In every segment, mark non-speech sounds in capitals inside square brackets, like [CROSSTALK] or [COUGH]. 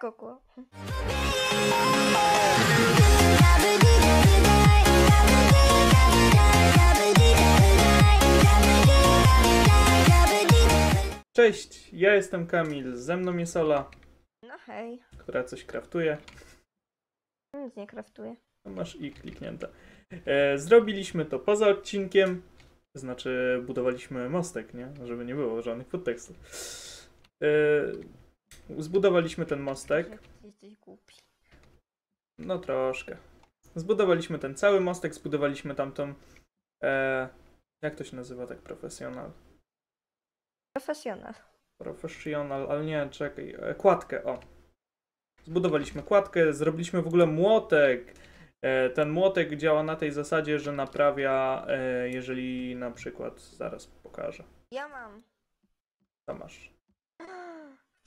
tak. Cześć, ja jestem Kamil, ze mną jest Ola, No hej, która coś kraftuje. nic nie kraftuję. No Masz i kliknięte. E, zrobiliśmy to poza odcinkiem, to znaczy budowaliśmy mostek, nie? Żeby nie było żadnych podtekstów. E, zbudowaliśmy ten mostek, Jesteś głupi. no troszkę. Zbudowaliśmy ten cały mostek, zbudowaliśmy tamtą, e, jak to się nazywa tak profesjonal? Profesjonal. Professional, ale nie, czekaj, e, kładkę, o. Zbudowaliśmy kładkę, zrobiliśmy w ogóle młotek. E, Ten młotek działa na tej zasadzie, że naprawia, e, jeżeli na przykład, zaraz pokażę, Ja mam. tam masz.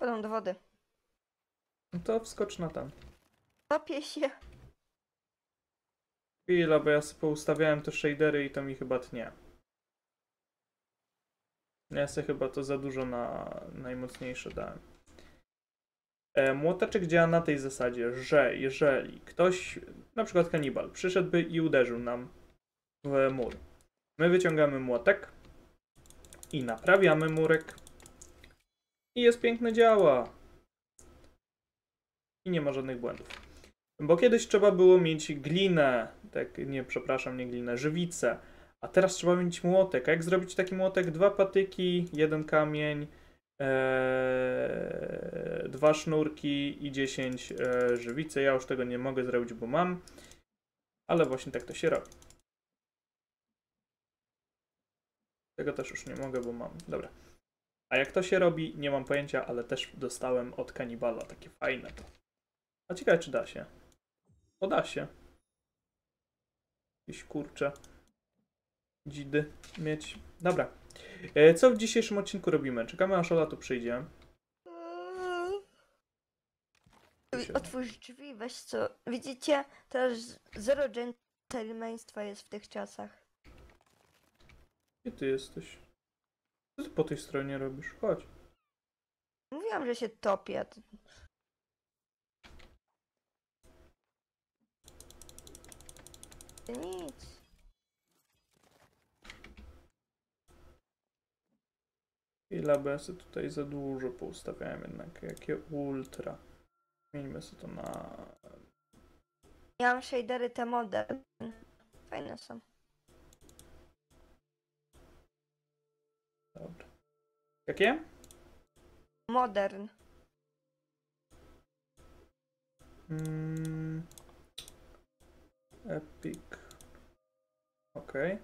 Wpadam do wody. No to wskocz na tam. Topię się. Chwila, bo ja sobie poustawiałem te shadery i to mi chyba tnie. Ja sobie chyba to za dużo na najmocniejsze dałem. E, młoteczek działa na tej zasadzie, że jeżeli ktoś, na przykład kanibal, przyszedłby i uderzył nam w mur, my wyciągamy młotek i naprawiamy murek i jest piękne działa. I nie ma żadnych błędów. Bo kiedyś trzeba było mieć glinę, tak, nie, przepraszam, nie glinę, żywicę, a teraz trzeba mieć młotek. A jak zrobić taki młotek? Dwa patyki, jeden kamień, e, dwa sznurki i 10 e, żywicy. Ja już tego nie mogę zrobić, bo mam, ale właśnie tak to się robi. Tego też już nie mogę, bo mam. Dobra. A jak to się robi, nie mam pojęcia, ale też dostałem od kanibala takie fajne to. A ciekawe, czy da się. O, da się. Jakieś kurcze. Dzidy mieć. Dobra. E, co w dzisiejszym odcinku robimy? Czekamy aż Ola tu przyjdzie. Otwórz drzwi, weź co. Widzicie, teraz zero dżentelmeństwa jest w tych czasach. Gdzie ty jesteś? Co ty po tej stronie robisz? Chodź. Mówiłam, że się topię. Nic. Chwila, bo ja sobie tutaj za dużo poustawiałem jednak. Jakie ultra. Zmieńmy sobie to na... Ja mam shadery te model. Fajne są. Jakie? Modern. Mm. Epic. Okej.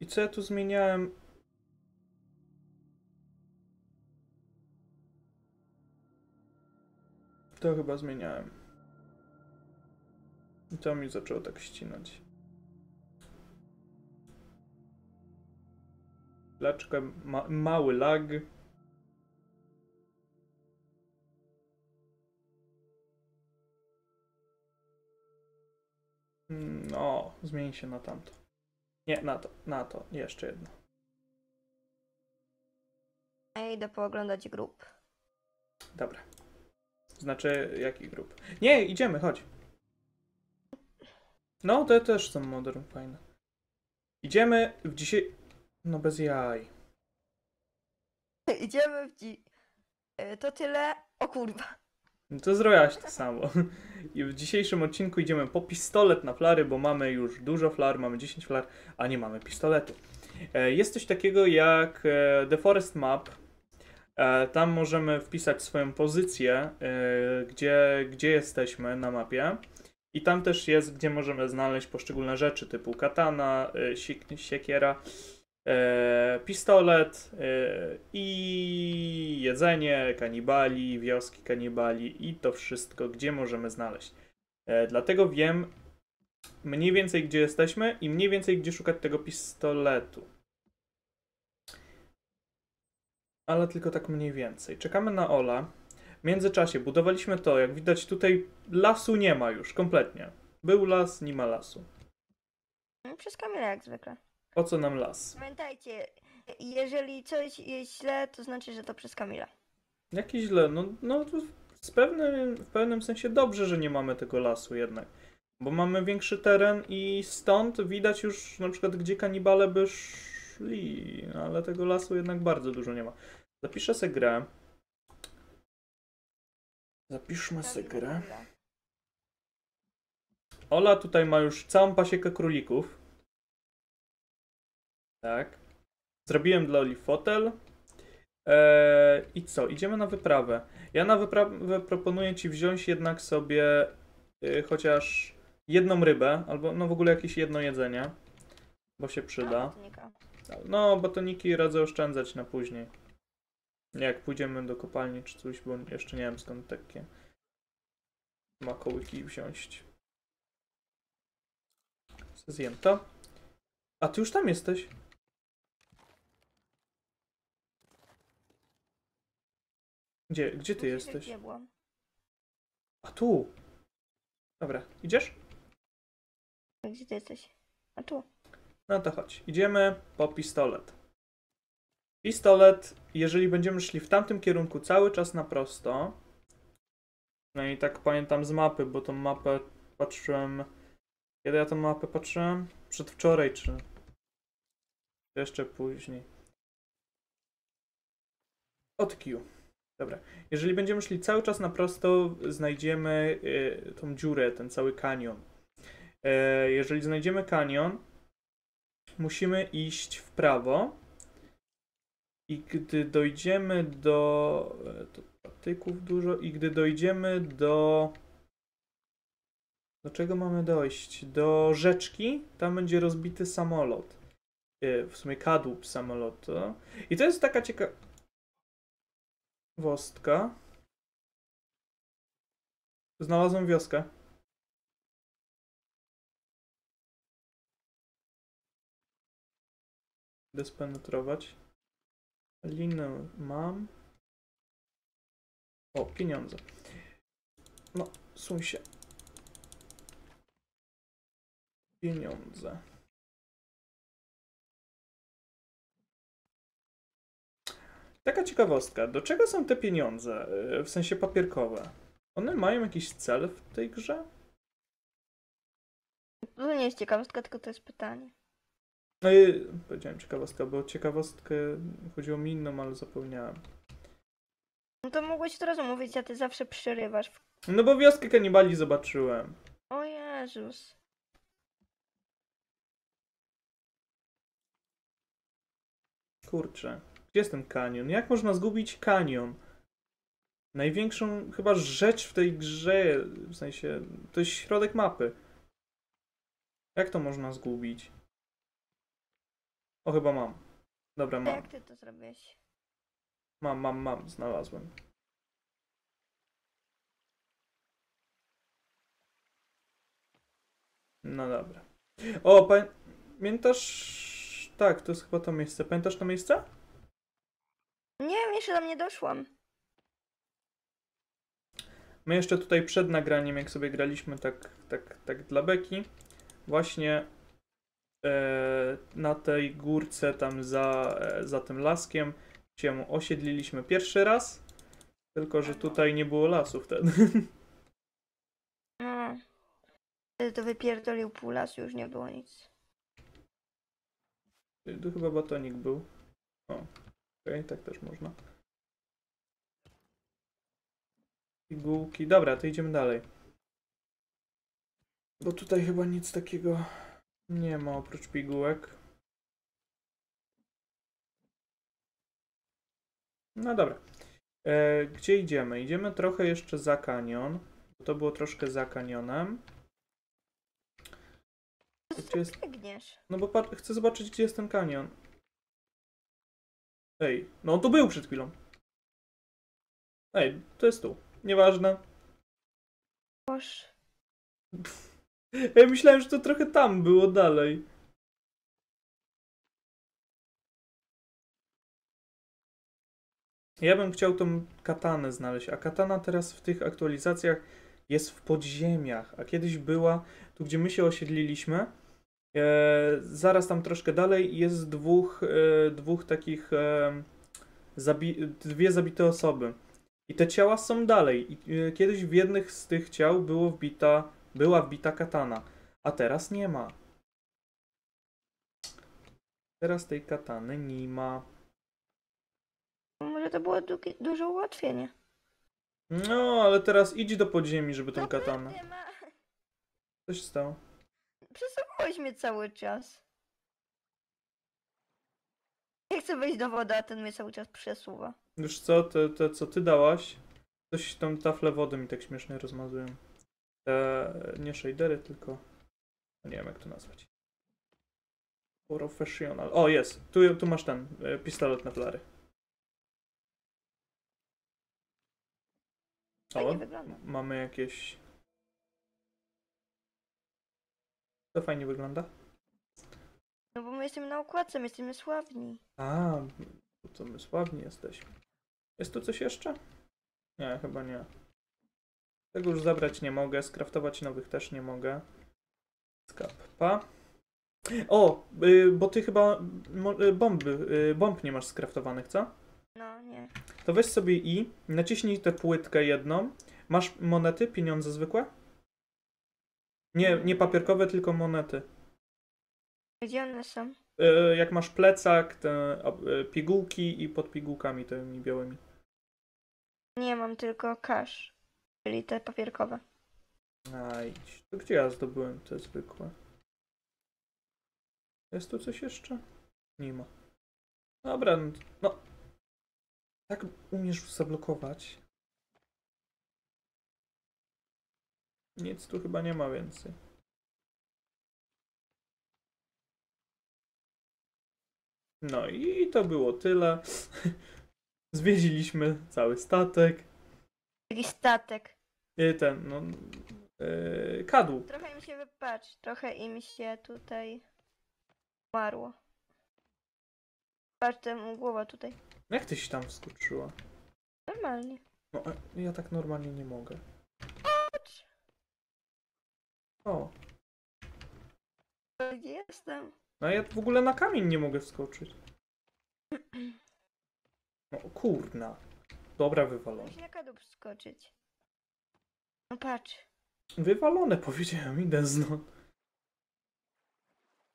I co ja tu zmieniałem? To chyba zmieniałem. I to mi zaczęło tak ścinać. Laczkę, ma mały lag. No, zmień się na tamto. Nie, na to, na to, jeszcze jedno. A ja idę pooglądać grup. Dobra. Znaczy, jaki grup? Nie, idziemy, chodź. No, te też są modern, fajne. Idziemy w dzisiaj... No bez jaj. Idziemy w dzi... E, To tyle. O kurwa. No To zrobiłaś to samo. I w dzisiejszym odcinku idziemy po pistolet na flary, bo mamy już dużo flar, mamy 10 flar, a nie mamy pistoletu. E, Jest coś takiego jak e, The Forest Map. E, Tam możemy wpisać swoją pozycję, e, gdzie, gdzie jesteśmy na mapie. I tam też jest, gdzie możemy znaleźć poszczególne rzeczy typu katana, e, sik- siekiera, pistolet e, i jedzenie, kanibali, wioski kanibali i to wszystko, gdzie możemy znaleźć. E, dlatego wiem mniej więcej, gdzie jesteśmy i mniej więcej, gdzie szukać tego pistoletu. Ale tylko tak mniej więcej. Czekamy na Ola. W międzyczasie budowaliśmy to. Jak widać, tutaj lasu nie ma już kompletnie. Był las, nie ma lasu. Mm, Przez Kamila jak zwykle. Po co nam las? Pamiętajcie, jeżeli coś jest źle, to znaczy, że to przez Kamila. Jakie źle, no, no z pewnym, w pewnym sensie dobrze, że nie mamy tego lasu jednak. Bo mamy większy teren i stąd widać już na przykład, gdzie kanibale by szli, ale tego lasu jednak bardzo dużo nie ma. Zapiszę sobie grę. Zapiszmy sobie grę. Ola tutaj ma już całą pasiekę królików. Tak. Zrobiłem dla Oli fotel. Eee, I co? Idziemy na wyprawę. Ja na wyprawę proponuję ci wziąć jednak sobie y, chociaż jedną rybę, albo no w ogóle jakieś jedno jedzenie, bo się przyda. No, batoniki radzę oszczędzać na później. Jak pójdziemy do kopalni czy coś, bo jeszcze nie wiem skąd takie makołyki wziąć. Zjem to. A ty już tam jesteś? Gdzie, gdzie ty jesteś? A tu! Dobra, idziesz? Gdzie ty jesteś? A tu. No to chodź. Idziemy po pistolet. Pistolet, jeżeli będziemy szli w tamtym kierunku cały czas na prosto. No i tak pamiętam z mapy, bo tą mapę patrzyłem. Kiedy ja tą mapę patrzyłem? Przedwczoraj, czy jeszcze później. Od Q. Dobra. Jeżeli będziemy szli cały czas na prosto, znajdziemy y, tą dziurę, ten cały kanion. E, jeżeli znajdziemy kanion, musimy iść w prawo. I gdy dojdziemy do. e, To patyków dużo. I gdy dojdziemy do. Do czego mamy dojść? Do rzeczki. Tam będzie rozbity samolot. E, W sumie kadłub samolotu. I to jest taka ciekawostka. Znalazłem wioskę. Idę spenetrować. Linę mam. O, pieniądze. No, suń się. Pieniądze. Taka ciekawostka. Do czego są te pieniądze? e, W sensie papierkowe. One mają jakiś cel w tej grze? To nie jest ciekawostka, tylko to jest pytanie. No i powiedziałem ciekawostka, bo ciekawostkę chodziło mi inną, ale zapomniałem. No to mogłeś teraz mówić, a ty zawsze przerywasz. No bo wioskę kanibali zobaczyłem. O Jezus. Kurczę. Gdzie jest ten kanion? Jak można zgubić kanion? Największą chyba rzecz w tej grze, w sensie, to jest środek mapy. Jak to można zgubić? O, chyba mam. Dobra, mam. jak ty to zrobiłeś? Mam, mam, mam. Znalazłem. No dobra. O, pamię- pamiętasz... Tak, to jest chyba to miejsce. Pamiętasz to miejsce? Nie wiem, jeszcze tam nie doszłam. My jeszcze tutaj przed nagraniem, jak sobie graliśmy tak, tak, tak dla beki, właśnie e, na tej górce tam za, e, za tym laskiem się osiedliliśmy pierwszy raz, tylko że tutaj nie było lasu wtedy. [LAUGHS] No. Wtedy to wypierdolił pół lasu, już nie było nic. Tu chyba batonik był. O, okej, tak też można. Pigułki. Dobra, to idziemy dalej. Bo tutaj chyba nic takiego nie ma oprócz pigułek. No dobra. E, gdzie idziemy? Idziemy trochę jeszcze za kanion. Bo to było troszkę za kanionem. Gdzie jest... No bo chcę zobaczyć, gdzie jest ten kanion. Ej, no on tu był przed chwilą. Ej, to jest tu. Nieważne. Boż. Ja myślałem, że to trochę tam było dalej. Ja bym chciał tą katanę znaleźć, a katana teraz w tych aktualizacjach jest w podziemiach, a kiedyś była tu, gdzie my się osiedliliśmy. E, zaraz tam troszkę dalej jest dwóch, e, dwóch takich, e, zabi dwie zabite osoby. I te ciała są dalej. I kiedyś w jednych z tych ciał było wbita, była wbita katana, a teraz nie ma. Teraz tej katany nie ma. Może to było du- duże ułatwienie. No, ale teraz idź do podziemi, żeby tą katanę. Nie ma. Co się stało? Przesuwałeś mnie cały czas. Ja chcę wejść do wody, a ten mnie cały czas przesuwa. Wiesz co, te, te co ty dałaś, coś tą tafle wody mi tak śmiesznie rozmazują. Te, nie shadery, tylko nie wiem jak to nazwać. Professional. O, jest. Tu, tu masz ten e, pistolet na flary. Fajnie O, mamy jakieś... To fajnie wygląda. No bo my jesteśmy na układce, my jesteśmy sławni. A, to my sławni jesteśmy. Jest tu coś jeszcze? Nie, chyba nie. Tego już zabrać nie mogę, skraftować nowych też nie mogę. Skapa. O, y, bo ty chyba y, bomby, y, bomb nie masz skraftowanych, co? No nie. To weź sobie i naciśnij tę płytkę jedną. Masz monety, pieniądze zwykłe? Nie, nie papierkowe, tylko monety. Gdzie one są? Y, jak masz plecak, te y, pigułki i pod pigułkami tymi białymi. Nie mam tylko cash. Czyli te papierkowe. A idź. To gdzie ja zdobyłem te zwykłe? Jest tu coś jeszcze? Nie ma. Dobra, no. no. Tak umiesz zablokować. Nic tu chyba nie ma więcej. No i to było tyle. [LAUGHS] Zwiedziliśmy cały statek. Jakiś statek. I ten, no. Yy, kadłub. Trochę im się wypatrz, trochę im się tutaj umarło. Patrz, temu głowa tutaj. Jak ty się tam wskoczyła? Normalnie. No, e, ja tak normalnie nie mogę. O, gdzie jestem? no ja w ogóle na kamień nie mogę wskoczyć. No kurna. Dobra, wywalone. Musi na kadłub skoczyć. No patrz. Wywalone [LAUGHS] powiedziałem, idę znów.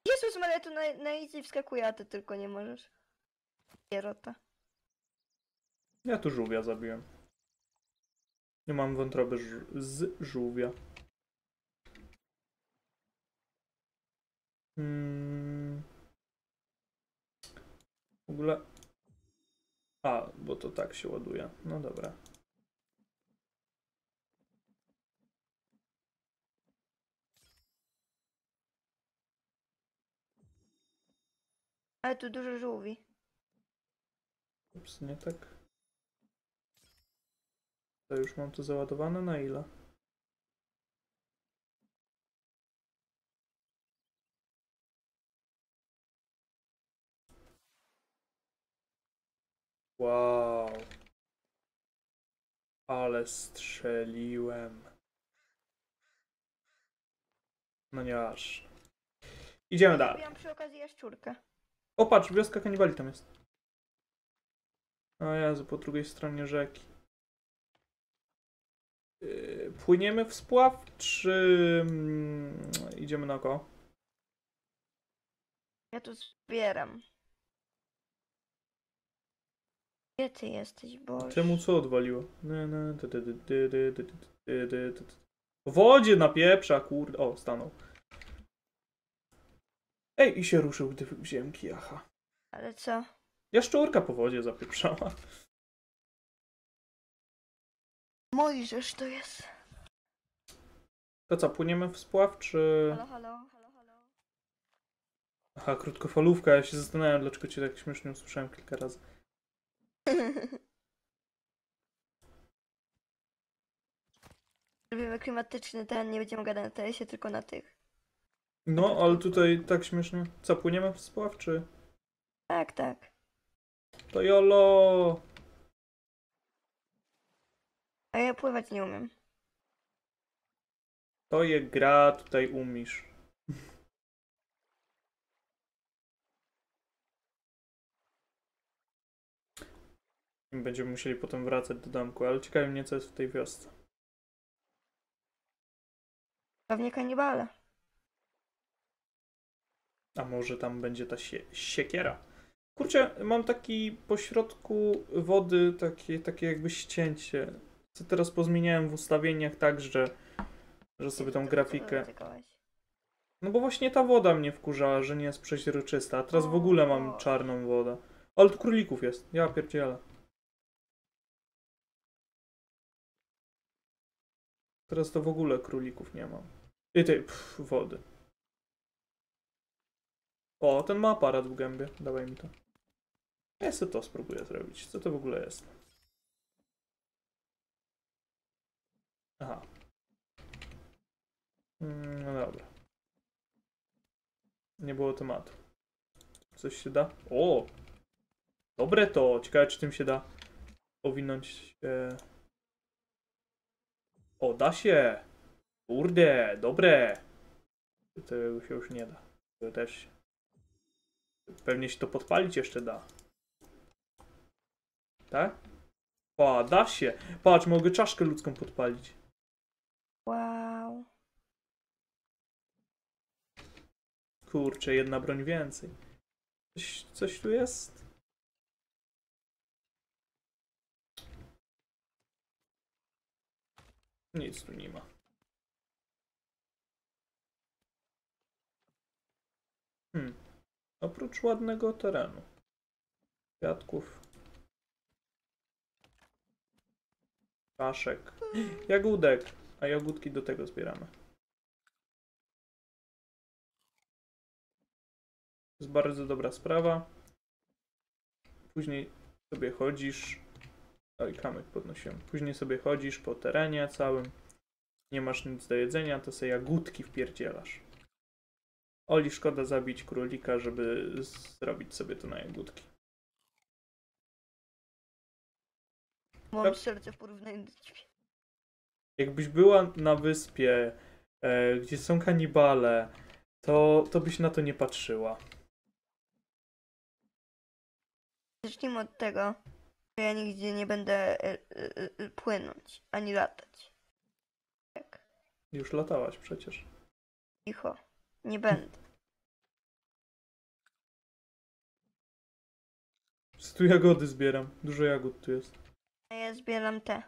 Jezus Maria, tu na, na easy wskakuje, a ty tylko nie możesz. Kierota. Ja tu żółwia zabiłem. Nie mam wątroby ż- z żółwia. Hmm. W ogóle. A, bo to tak się ładuje. No dobra. Ale tu dużo żółwi. Ups, nie tak. To już mam to załadowane na ile? Wow. Ale strzeliłem. No nie aż. Idziemy dalej. Zrobiłam przy okazji jaszczurkę. O patrz, wioska kanibali tam jest. O Jezu, po drugiej stronie rzeki. Yy, Płyniemy w spław, czy mm, idziemy na oko? Ja tu zbieram. Gdzie ty jesteś, Boże? Temu co odwaliło? Nie, nie, ty, ty, ty, ty, ty, ty, ty, ty, ty, ty, ty. W wodzie na pieprza, kurde. O, stanął. Ej, i się ruszył, gdy wziąłem kijacha. Ale co? Jaszczurka po wodzie zapieprzała. Mojżesz to jest. To co, płyniemy w spław, czy... Halo, halo, halo, halo. Aha, krótkofalówka. Ja się zastanawiam, dlaczego cię tak śmiesznie usłyszałem kilka razy. [LAUGHS] Robimy klimatyczny ten, nie będziemy gadać na TS-ie, tylko na tych. No, ale tutaj tak śmiesznie. Co, płyniemy w spław, czy... Tak, tak. To jolo! A ja pływać nie umiem. To je gra, tutaj umisz. Będziemy musieli potem wracać do domku, ale ciekawi mnie, co jest w tej wiosce. Pewnie kanibale. A może tam będzie ta sie siekiera? Kurczę, mam taki pośrodku wody, takie, takie jakby ścięcie. Co teraz pozmieniałem w ustawieniach tak, że, że sobie tą grafikę. No bo właśnie ta woda mnie wkurzała, że nie jest przeźroczysta, a teraz w ogóle mam czarną wodę. Ale tu królików jest, ja pierdzielę. Teraz to w ogóle królików nie mam. I tej, wody. O, ten ma aparat w gębie, dawaj mi to. Ja sobie to spróbuję zrobić. Co to w ogóle jest? Aha. Mm, No dobra. Nie było tematu. Coś się da? O! Dobre to! Ciekawe, czy tym się da powinąć. O, da się! Kurde, dobre! Tego się już nie da. To też. Pewnie się to podpalić jeszcze da. Tak? O, da się! Patrz, mogę czaszkę ludzką podpalić. Wow. Kurczę, jedna broń więcej. Coś, coś tu jest? Nic tu nie ma. Hmm. Oprócz ładnego terenu. Kwiatków. Paszek. Jagódek. A jagódki do tego zbieramy. To jest bardzo dobra sprawa. Później sobie chodzisz. Oj, kamyk podnosiłem. Później sobie chodzisz po terenie całym. Nie masz nic do jedzenia, to sobie jagódki wpierdzielasz. Oli, szkoda zabić królika, żeby zrobić sobie to na jagódki. Mam Tak. serce w porównaniu do ciebie. Jakbyś była na wyspie, e, gdzie są kanibale, to, to byś na to nie patrzyła. Zacznijmy od tego, ja nigdzie nie będę e, e, e, płynąć, ani latać. Tak, Już latałaś przecież. cicho. Nie będę. Tu jagody zbieram. Dużo jagód tu jest. A ja zbieram te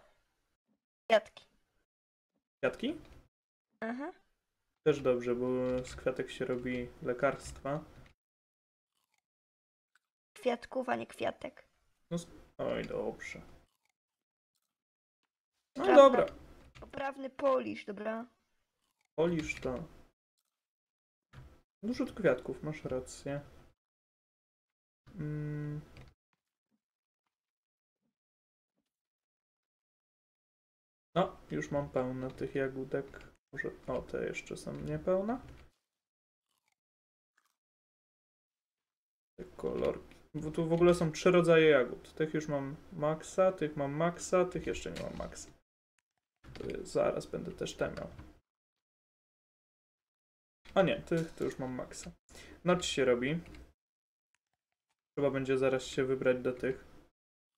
kwiatki. Kwiatki? Aha. Też dobrze, bo z kwiatek się robi lekarstwa. Kwiatków, a nie kwiatek. Oj, dobrze. No Prawda. dobra. Poprawny polisz, dobra? Polisz to. Dużo tu kwiatków, masz rację. Mm. No, już mam pełno tych jagódek. Może, o, te jeszcze są niepełne. Te kolorki. Bo tu w ogóle są trzy rodzaje jagód. Tych już mam maksa, tych mam maksa, tych jeszcze nie mam maksa. To zaraz będę też te miał. A nie, tych to już mam maksa. Noc się robi. Trzeba będzie zaraz się wybrać do tych,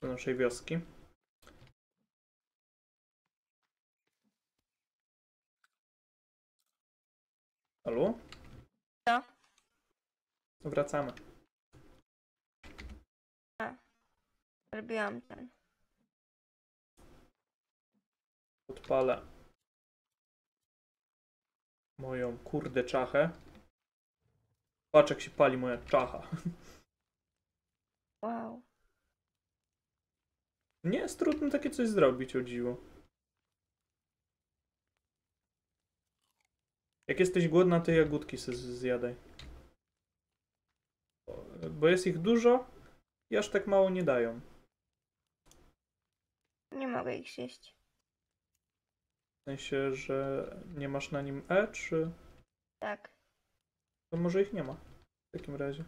do naszej wioski. Halo? Co? Wracamy. Robiłam ten. Odpalę moją kurde czachę. Patrz jak się pali moja czacha. Wow. Nie jest trudno takie coś zrobić, o dziwo. Jak jesteś głodna, to jagódki sobie zjadaj. Bo jest ich dużo i aż tak mało nie dają. Nie mogę ich zjeść. W sensie, że nie masz na nim E, czy... Tak. To może ich nie ma. W takim razie.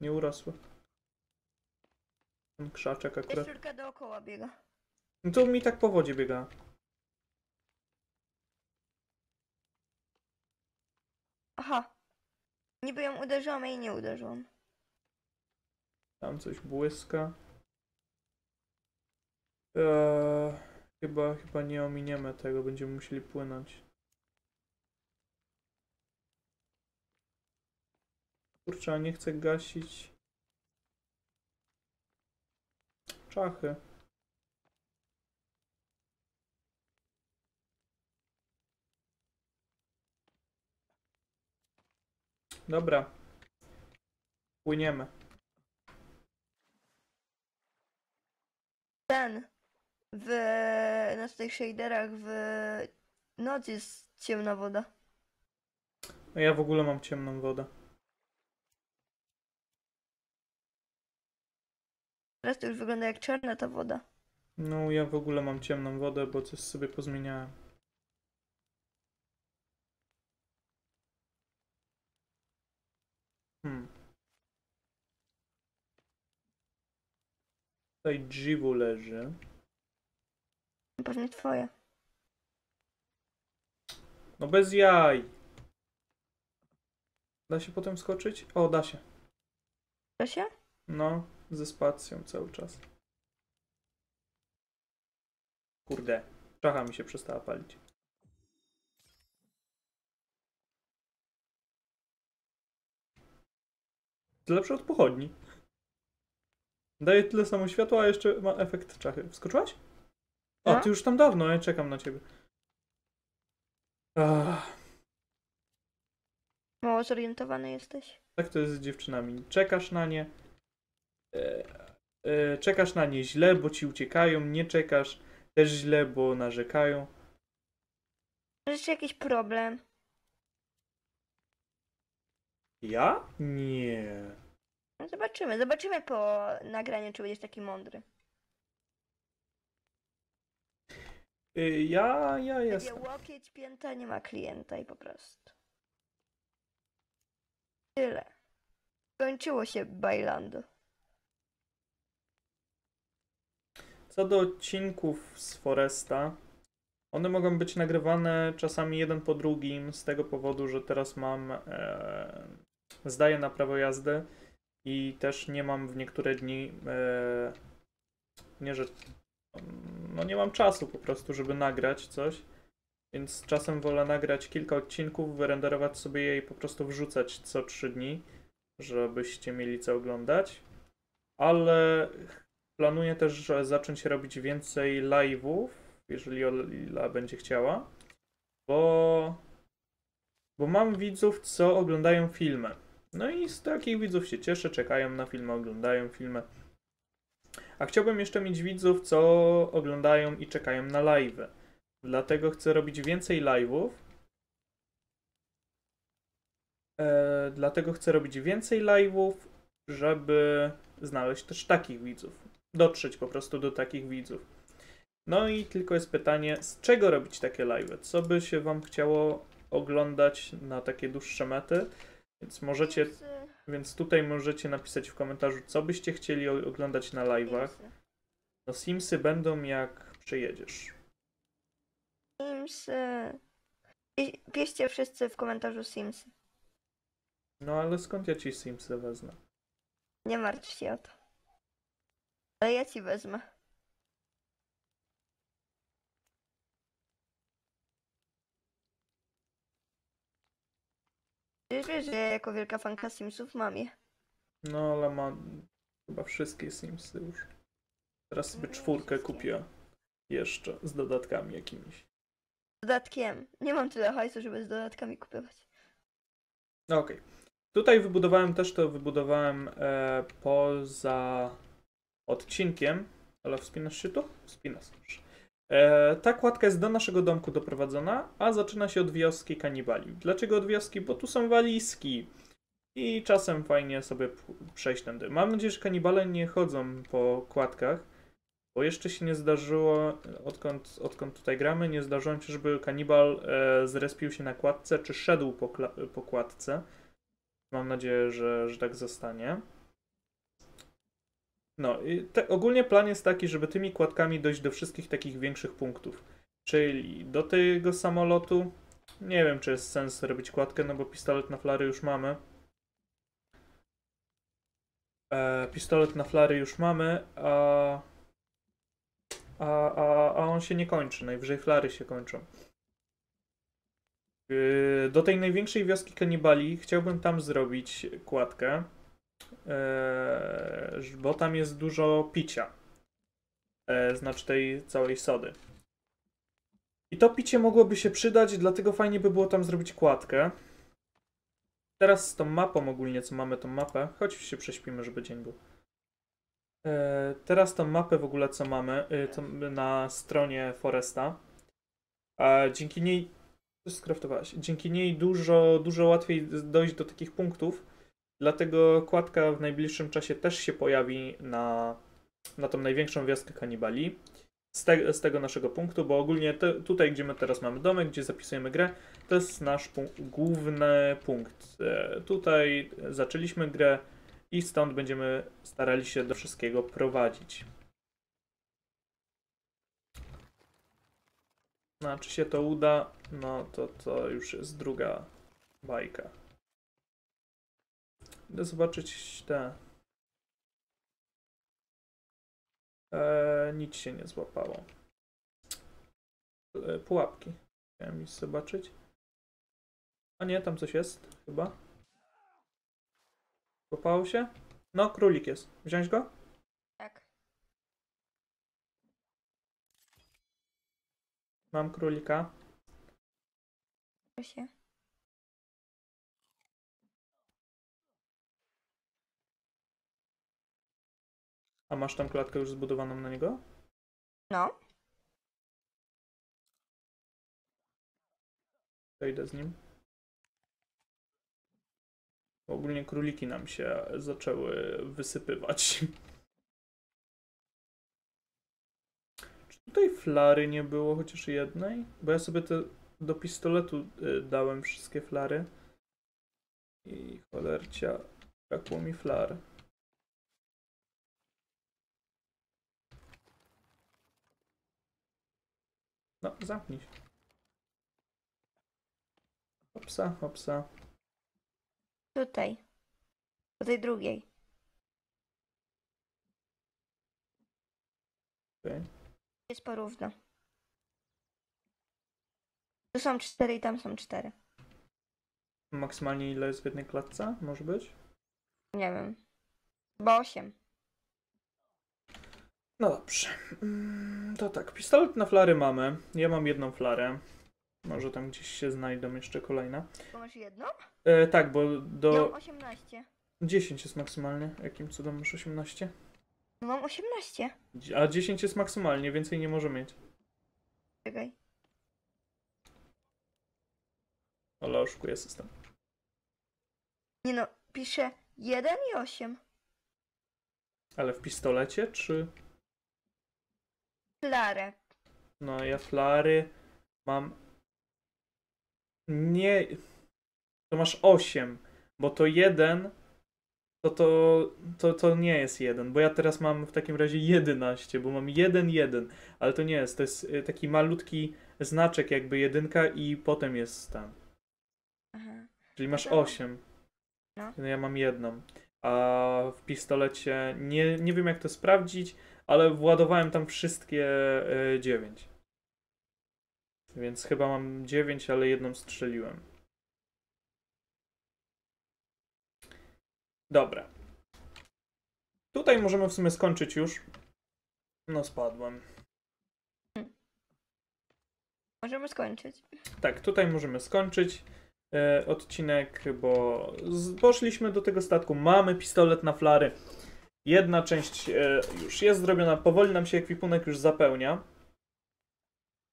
Nie urosły. Ten krzaczek akurat. Jaszczurka dookoła biega. No to mi tak po wodzie biega. Aha. Niby ją uderzyłam, jej nie uderzyłam. Tam coś błyska. Eee, chyba, chyba nie ominiemy tego, będziemy musieli płynąć. Kurczę, nie chcę gasić czachy. Dobra. Płyniemy. Ten. W na tych shaderach w noc jest ciemna woda. A ja w ogóle mam ciemną wodę. Teraz to już wygląda jak czarna ta woda. No, ja w ogóle mam ciemną wodę, bo coś sobie pozmieniałem. Hmm. Tutaj dziwu leży. Pewnie twoja. No bez jaj. Da się potem skoczyć? O, da się. Da się? No, ze spacją cały czas. Kurde, czacha mi się przestała palić. To lepsze od pochodni. Daje tyle samo światła, a jeszcze ma efekt czachy. Wskoczyłaś? O, No. ty już tam dawno, ja czekam na ciebie. Ach, Mało zorientowany jesteś. tak to jest z dziewczynami. Czekasz na nie. E, e, czekasz na nie źle, bo ci uciekają. Nie czekasz też źle, bo narzekają. Masz jakiś problem? Ja? Nie. No zobaczymy. Zobaczymy po nagraniu, czy będziesz taki mądry. Y, Ja, ja Będzie jestem. łokieć, pięta, nie ma klienta i po prostu. Tyle. Kończyło się Bailando. Co do odcinków z Foresta, one mogą być nagrywane czasami jeden po drugim z tego powodu, że teraz mam e, zdaję na prawo jazdy i też nie mam w niektóre dni e, nie, że no nie mam czasu po prostu, żeby nagrać coś. Więc czasem wolę nagrać kilka odcinków, wyrenderować sobie je i po prostu wrzucać co trzy dni, żebyście mieli co oglądać. Ale Planuję też zacząć robić więcej live'ów, jeżeli Ola będzie chciała, bo, bo mam widzów, co oglądają filmy. No i z takich widzów się cieszę, czekają na filmy, oglądają filmy. A chciałbym jeszcze mieć widzów, co oglądają i czekają na live'y. Dlatego chcę robić więcej live'ów. E, dlatego chcę robić więcej live'ów, żeby znaleźć też takich widzów dotrzeć po prostu do takich widzów. No i tylko jest pytanie, z czego robić takie live? Co by się Wam chciało oglądać na takie dłuższe mety? Więc możecie, więc tutaj możecie napisać w komentarzu, co byście chcieli oglądać na live'ach. No Simsy będą jak przyjedziesz. Simsy. Piszcie wszyscy w komentarzu Simsy. No ale skąd ja ci Simsy wezmę? Nie martw się o to. Ale ja ci wezmę. Wiesz, wiesz, że ja jako wielka fanka Simsów mam je. No ale mam chyba wszystkie Simsy już. Teraz sobie Nie czwórkę kupię jeszcze z dodatkami jakimiś. Z dodatkiem. Nie mam tyle hajsu, żeby z dodatkami kupować. No Okej. Tutaj wybudowałem też to, wybudowałem e, poza odcinkiem. Ale wspinasz się tu? Wspinasz. E, ta kładka jest do naszego domku doprowadzona, a zaczyna się od wioski kanibali. Dlaczego od wioski? Bo tu są walizki. I czasem fajnie sobie przejść tędy. Mam nadzieję, że kanibale nie chodzą po kładkach, bo jeszcze się nie zdarzyło, odkąd, odkąd tutaj gramy, nie zdarzyło się, żeby kanibal e, zrespił się na kładce, czy szedł po, po kładce. Mam nadzieję, że, że tak zostanie. No, i te, ogólnie plan jest taki, żeby tymi kładkami dojść do wszystkich takich większych punktów. Czyli do tego samolotu. Nie wiem, czy jest sens robić kładkę, no bo pistolet na flary już mamy. E, pistolet na flary już mamy, a a, a, a on się nie kończy. Najwyżej flary się kończą. Yy, Do tej największej wioski kanibali chciałbym tam zrobić kładkę, bo tam jest dużo picia. Yy, Znaczy tej całej sody. I to picie mogłoby się przydać, dlatego fajnie by było tam zrobić kładkę. Teraz z tą mapą ogólnie, co mamy tą mapę, choć się prześpimy, żeby dzień był. E, teraz tą mapę w ogóle, co mamy e, to na stronie Foresta. Dzięki niej. Co skraftowałaś? Dzięki niej dużo, dużo łatwiej dojść do takich punktów. Dlatego kładka w najbliższym czasie też się pojawi na, na tą największą wioskę kanibali. Z, te, z tego naszego punktu, bo ogólnie te, tutaj, gdzie my teraz mamy domek, gdzie zapisujemy grę, to jest nasz punk- główny punkt. E, tutaj zaczęliśmy grę i stąd będziemy starali się do wszystkiego prowadzić. No, czy się to uda? No, to to już jest druga bajka. Idę zobaczyć te. Eee, nic się nie złapało. E, pułapki. Chciałem iść zobaczyć. A nie, tam coś jest chyba. Złapało się? No, królik jest. Wziąć go? Tak. Mam królika. Proszę. A masz tam klatkę już zbudowaną na niego? No. To idę z nim. Ogólnie króliki nam się zaczęły wysypywać. Czy tutaj flary nie było chociaż jednej? Bo ja sobie te do pistoletu y, dałem wszystkie flary. I cholercia, brakło mi flar. No, zamknij się. Hopsa, hopsa. Tutaj. Po tej drugiej. Okej. Jest porówno. Tu są cztery i tam są cztery. Maksymalnie ile jest w jednej klatce? Może być? Nie wiem. Chyba osiem. No dobrze. Mm, To tak, pistolet na flary mamy. Ja mam jedną flarę. Może tam gdzieś się znajdą jeszcze kolejne. Bo masz jedną? E, tak, bo Ja do mam osiemnaście. 10 jest maksymalnie. Jakim cudem masz 18? No mam osiemnaście. Dzi- A 10 jest maksymalnie, więcej nie może mieć. Czekaj. Ale oszukuje system. Nie no, piszę jeden i osiem. Ale w pistolecie, czy... Flarę. No, ja flary mam... Nie... To masz 8, bo to jeden... To, to, to, to nie jest jeden, bo ja teraz mam w takim razie 11, bo mam 1, 1, ale to nie jest, to jest y, taki malutki znaczek jakby jedynka i potem jest tam. Aha. Czyli masz No to- 8. No. No ja mam jedną. A w pistolecie nie, nie wiem jak to sprawdzić, ale władowałem tam wszystkie 9. Więc chyba mam 9, ale jedną strzeliłem. Dobra. Tutaj możemy w sumie skończyć już. No spadłem. Możemy skończyć. Tak, tutaj możemy skończyć e, odcinek, bo poszliśmy do tego statku. Mamy pistolet na flary. Jedna część e, już jest zrobiona. Powoli nam się ekwipunek już zapełnia.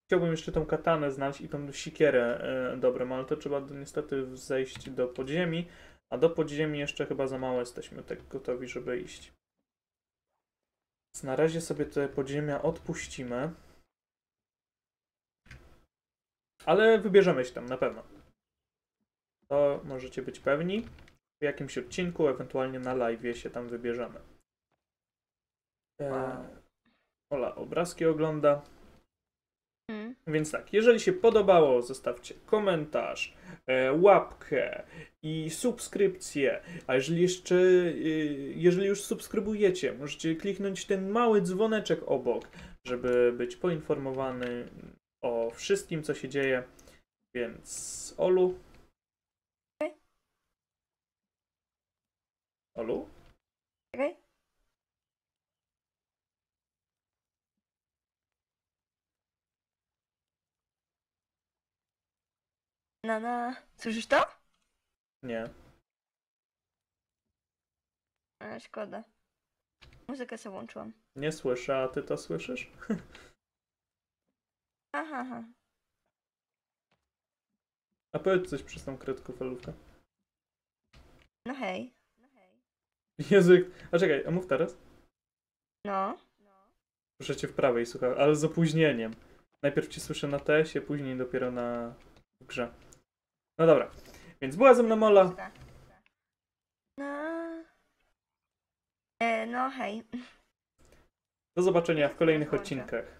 Chciałbym jeszcze tą katanę znaleźć i tą sikierę e, dobrą, ale to trzeba niestety zejść do podziemi. A do podziemi jeszcze chyba za mało jesteśmy tak gotowi, żeby iść. Więc na razie sobie te podziemia odpuścimy. Ale wybierzemy się tam na pewno. To możecie być pewni. W jakimś odcinku, ewentualnie na live się tam wybierzemy. E, Wow. Ola obrazki ogląda. Mm. Więc tak, jeżeli się podobało, zostawcie komentarz, e, łapkę i subskrypcję. A jeżeli jeszcze, y, jeżeli już subskrybujecie, możecie kliknąć ten mały dzwoneczek obok, żeby być poinformowany o wszystkim, co się dzieje. Więc Olu. Olu? Czekaj. Na na. Słyszysz to? Nie. A, szkoda. Muzykę sobie włączyłam. Nie słyszę, a ty to słyszysz? [LAUGHS] Aha, aha. A powiedz coś przez tą krótkofalówkę. No hej. Jezu, jak... A czekaj, a mów teraz? No. Słyszę cię w prawej, słuchaj, ale z opóźnieniem. Najpierw cię słyszę na TS-ie, później dopiero na grze. No dobra, więc była ze mną Ola. No. E, no hej. Do zobaczenia w kolejnych odcinkach.